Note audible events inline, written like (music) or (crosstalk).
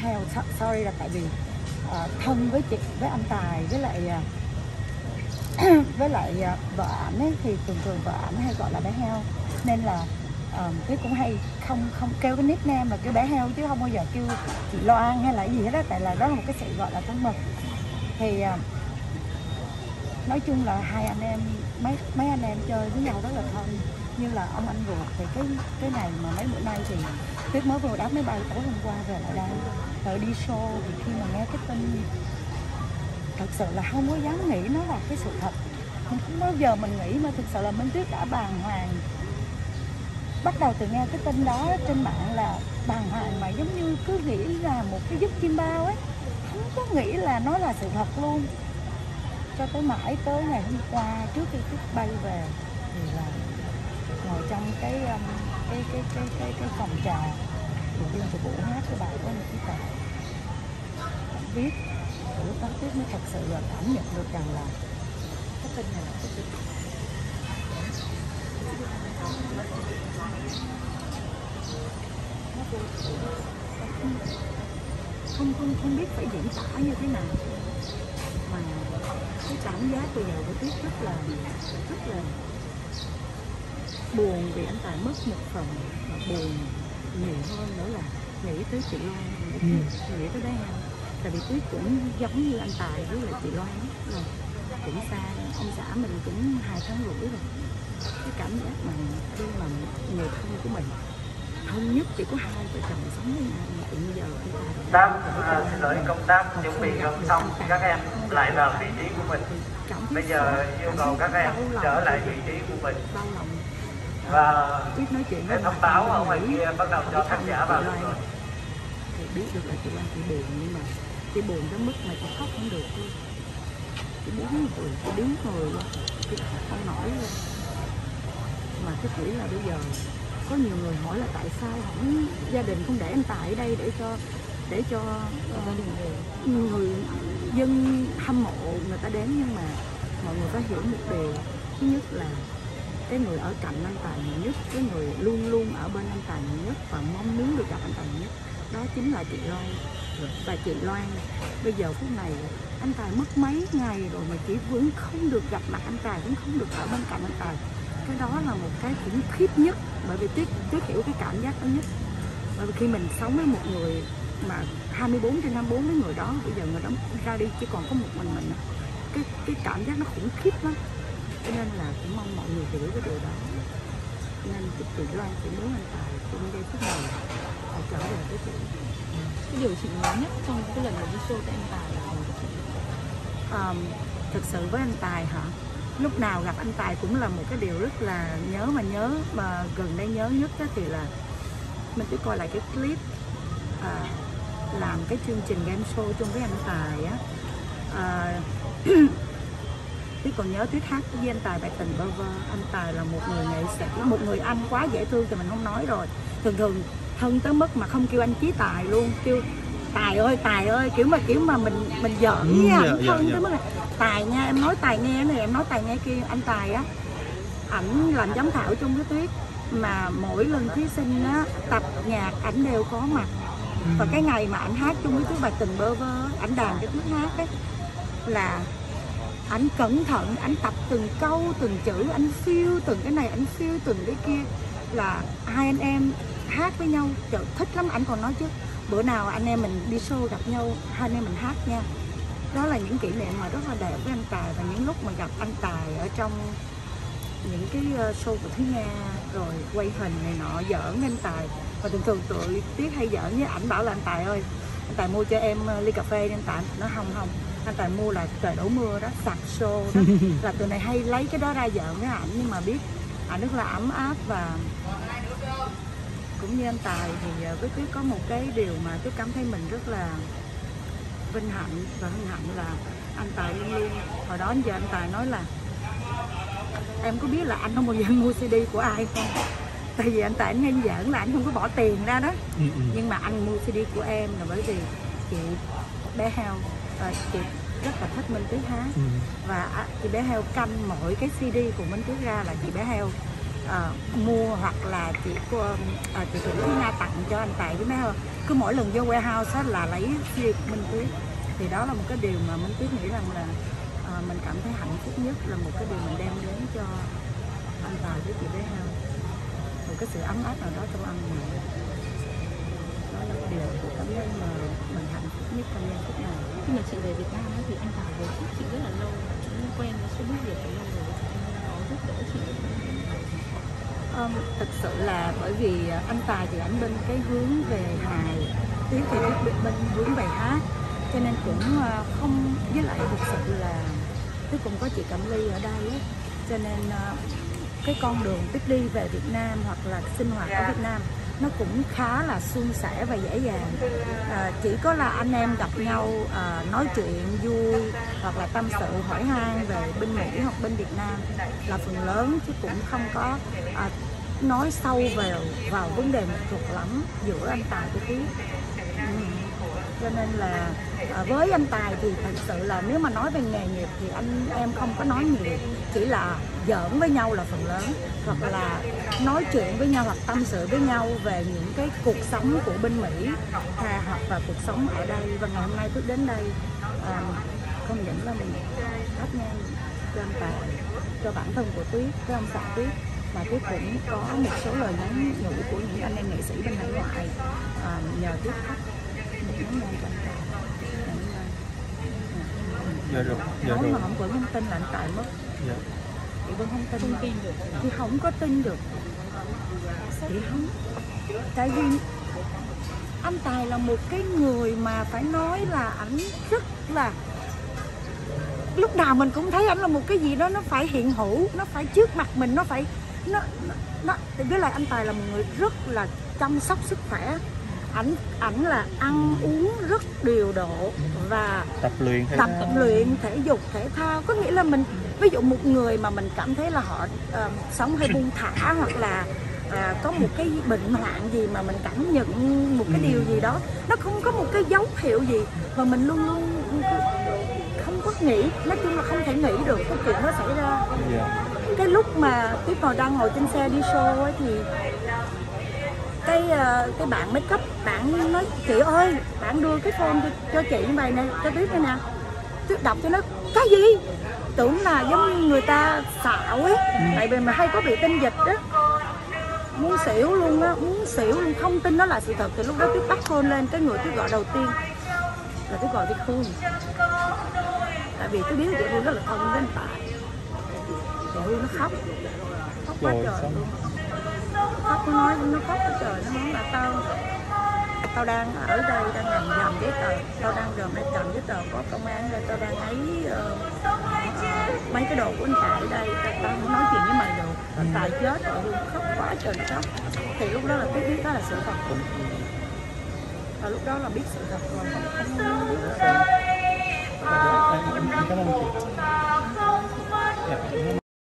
heo. Sorry là tại vì uh, thân với chị với anh tài với lại uh, (clears throat) với lại uh, vợ ảnh ấy thì thường thường vợ ảnh hay gọi là bé heo. Nên là um, cái cũng hay không không kêu cái nickname là kêu bé heo chứ không bao giờ kêu chị Loan hay là gì hết á tại là đó là một cái sự gọi là thân mật. Thì uh, nói chung là hai anh em mấy mấy anh em chơi với nhau rất là thân như là ông anh ruột, thì cái cái này mà mấy bữa nay thì tuyết mới vừa đáp máy bay tối hôm qua về lại đây. Rồi đi show thì khi mà nghe cái tin, thật sự là không có dám nghĩ nó là cái sự thật. Không bao giờ mình nghĩ mà thực sự là Minh Tuyết đã bàng hoàng. Bắt đầu từ nghe cái tin đó trên mạng là bàng hoàng mà giống như cứ nghĩ là một cái giúp chim bao ấy. Không có nghĩ là nó là sự thật luôn. Cho tới mãi tới ngày hôm qua, trước khi Tuyết bay về thì là ngồi trong cái um, cái cái cái cái cái phòng trà. Thì viên của vũ hát cái bài có một cái bài viết và lúc đó Tuyết mới thật sự là cảm nhận được rằng là cái tin này là cái tin. Không không không biết phải diễn tả như thế nào. Mà cái cảm giác bây giờ của tuyết rất là rất là buồn vì anh tài mất một phần mà buồn nhiều hơn nữa là nghĩ tới chị Loan. Nghĩ, tới, nghĩ tới bé Heo tại vì tuyết cũng giống như anh tài với lại chị Loan là cũng xa ông xã mình cũng hai tháng rưỡi rồi. Cái cảm giác mà khi mà người thân của mình thân nhất chỉ có hai vợ chồng sống với nhau mà tự giờ anh tài đáp à, xin lỗi công tác chuẩn bị gần xong các em lại vào vị trí của mình. Bây giờ yêu cầu các em trở lại vị trí của mình và tuyết nói chuyện với thông báo ở ngoài kia bắt đầu cho khán giả vào thì biết được là chị Loan chị buồn nhưng mà chị buồn tới mức mà chị khóc không được luôn. Chị đứng người chị đứng người luôn. Chị không nổi luôn. Mà cái chỉ là bây giờ có nhiều người hỏi là tại sao không gia đình không để anh Tài ở đây để cho để cho ờ, người dân hâm mộ người ta đến nhưng mà mọi người phải hiểu một điều. Thứ nhất là cái người ở cạnh anh Tài nhiều nhất, cái người luôn luôn ở bên anh Tài nhiều nhất và mong muốn được gặp anh Tài nhiều nhất, đó chính là chị Loan. Và chị Loan, bây giờ phút này, anh Tài mất mấy ngày rồi mà chị vẫn không được gặp mặt anh Tài, vẫn không được ở bên cạnh anh Tài. Cái đó là một cái khủng khiếp nhất, bởi vì tuyết tuyết hiểu cái cảm giác đó nhất. Bởi vì khi mình sống với một người mà 24 trên 24 với người đó, bây giờ người đó ra đi, chỉ còn có một mình mình. Cái cái cảm giác nó khủng khiếp lắm cho nên là cũng mong mọi người hiểu cái điều đó. Nên chị Loan chị muốn anh Tài trong giây phút này phải trở về với chị. Cái điều chị nhớ nhất trong cái lần mà đi show tại anh Tài là gì um, thực sự với anh Tài hả? Lúc nào gặp anh Tài cũng là một cái điều rất là nhớ mà nhớ mà gần đây nhớ nhất á thì là mình cứ coi lại cái clip à, làm cái chương trình game show chung với anh Tài á. À, (clears throat) Tuyết còn nhớ Tuyết hát với anh Tài bài tình bơ vơ. Anh Tài là một người nghệ sĩ Một người anh quá dễ thương thì mình không nói rồi. Thường thường thân tới mức mà không kêu anh Chí Tài luôn Kêu Tài ơi Tài ơi Kiểu mà kiểu mà mình mình giỡn Ừ, nha dạ, Thân dạ, tới dạ. mức là Tài nha em nói Tài nghe này Em nói Tài nghe kia. Anh Tài á Ảnh làm giám khảo chung với Tuyết Mà mỗi lần thí sinh á Tập nhạc ảnh đều có mặt. Và cái ngày mà ảnh hát chung với Tuyết bài tình bơ vơ Ảnh đàn cho Tuyết hát ấy Là anh cẩn thận, anh tập từng câu, từng chữ, anh phiêu từng cái này, anh phiêu từng cái kia. Là hai anh em hát với nhau. Trời, thích lắm, anh còn nói chứ. Bữa nào anh em mình đi show gặp nhau, hai anh em mình hát nha. Đó là những kỷ niệm mà rất là đẹp với anh Tài và những lúc mà gặp anh Tài ở trong những cái ờ, show của Thúy Nga, rồi quay hình này nọ, giỡn với anh Tài. Và thường thường tụi Tiết hay giỡn với ảnh bảo là, anh Tài ơi, anh Tài mua cho em ờ, ly cà phê nên tại nó không không anh Tài mua là trời đổ mưa đó sạc show đó. (laughs) Là tụi này hay lấy cái đó ra giỡn với ảnh nhưng mà biết ảnh rất là ấm áp và cũng như anh Tài thì ờ, với Tuyết có một cái điều mà Tuyết cảm thấy mình rất là vinh hạnh và hân hạnh là anh Tài luôn luôn. Hồi đó giờ anh Tài nói là em có biết là anh không bao giờ (laughs) mua CD của ai không? Tại vì anh Tài anh hay giỡn là anh không có bỏ tiền ra đó. Ừ, ừ. nhưng mà anh mua CD của em là bởi vì chị bé heo ờ, chị rất là thích Minh Tuyết hát Ừ. và á, chị bé heo canh mỗi cái CD của Minh Tuyết ra là chị bé heo à, mua hoặc là chị cô à, chị Thủy Thúy Nga tặng cho anh Tài với mấy hơn cứ mỗi lần vô warehouse á là lấy thiệp Minh Tuyết thì đó là một cái điều mà Minh Tuyết nghĩ rằng là à, mình cảm thấy hạnh phúc nhất là một cái điều mình đem đến cho anh Tài với chị bé Hao một cái sự ấm áp nào đó trong nhạc. đó là cái điều tôi cảm thấy mà mình hạnh phúc nhất trong giây phút này. Khi mà chị về Việt Nam ấy, thì anh Tài với chị, chị rất là lâu cũng quen với showbiz Việt từ lâu rồi có giúp đỡ chị. Um, thực sự là bởi vì à, anh Tài thì ảnh bên cái hướng về hài Tuyết thì bên bên hướng về hát cho nên cũng à, không với lại thực sự là Tuyết cũng có chị Cẩm Ly ở đây á cho nên à, cái con đường Tuyết đi về Việt Nam hoặc là sinh hoạt ở Việt Nam nó cũng khá là suôn sẻ và dễ dàng à, chỉ có là anh em gặp nhau à, nói chuyện vui hoặc là tâm sự hỏi han về bên Mỹ hoặc bên Việt Nam là phần lớn chứ cũng không có à, nói sâu vào vào vấn đề một thuật lắm giữa anh Tài với quý cho nên là à, với anh Tài thì thật sự là nếu mà nói về nghề nghiệp thì anh em không có nói nhiều. Chỉ là giỡn với nhau là phần lớn. Hoặc là nói chuyện với nhau hoặc tâm sự với nhau về những cái cuộc sống của bên Mỹ à, hoặc là cuộc sống ở đây. Và ngày hôm nay tôi đến đây à, không những là mình hát nghe cho anh Tài cho bản thân của Tuyết với ông xã Tuyết mà Tuyết cũng có một số lời nhắn nhủ của những anh em nghệ sĩ bên hải ngoại. À, nhờ Tuyết hát dạ rồi dạ nói rồi. mà không vẫn không tin là anh Tài mất. Dạ. Chị vẫn không tin. Không được tin được. Chị không có tin được. Chị không. Tại vì anh Tài là một cái người mà phải nói là ảnh rất là lúc nào mình cũng thấy ảnh là một cái gì đó nó phải hiện hữu nó phải trước mặt mình nó phải nó nó, nó với lại anh Tài là một người rất là chăm sóc sức khỏe ảnh ảnh là ăn uống rất điều độ và tập luyện thể tập thao. luyện thể dục thể thao. Có nghĩa là mình ví dụ một người mà mình cảm thấy là họ ờ, sống hơi buông thả (laughs) hoặc là à, có một cái bệnh hoạn gì mà mình cảm nhận một cái điều gì đó nó không có một cái dấu hiệu gì mà mình luôn luôn không có nghĩ. Nói chung là không thể nghĩ được cái chuyện nó xảy ra. Dạ. Cái lúc mà tuyết ngồi đang ngồi trên xe đi show ấy thì cái ờ, cái bạn make up bạn nói chị ơi bạn đưa cái phone cho, cho chị như vậy nè cho tuyết này nè. Tuyết đọc cho nó cái gì? Tưởng là giống như người ta xạo ấy. Tại vì mà hay có bị tinh dịch á. Muốn xỉu luôn á muốn xỉu luôn không tin nó là sự thật. Thì lúc đó tuyết bắt phone lên cái người tuyết gọi đầu tiên là tuyết gọi tuyết hương tại vì tôi biết chị hương rất là thân với anh tài chị hương nó khóc. Khóc quá trời luôn nó nói nó khóc quá trời nó nói là tao tao đang ở đây đang làm dầm giấy tờ tao đang dòm đây cầm giấy tờ có công an đây tao đang ấy ờ, ờ, mấy cái đồ của anh tài ở đây tao, tao không nói chuyện với mày được anh tài chết rồi luôn khóc quá trời khóc. Thì lúc đó là biết biết đó là sự thật. Và lúc đó là biết sự thật rồi không không biết cảm ơn chị